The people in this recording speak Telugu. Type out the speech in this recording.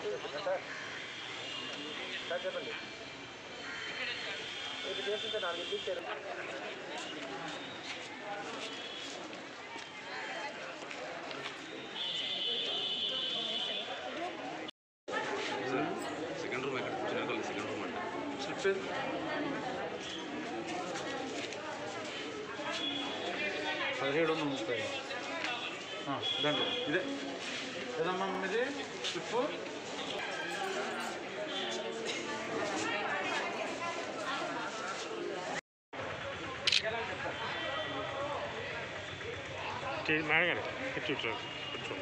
సార్ చెప్పండి ఇది చేస్తుంటే నాలుగు ఇప్పించారు సెకండ్ రూమ్ ఎక్కడ చిన్నకల్లి సెకండ్ రూమ్ అంటే. స్లిప్? పదిహేడు వందల ముప్పై. దాంట్లో ఇదే. ఏదమ్మా ఇది స్లిప్ 这买个了，不就这，不中，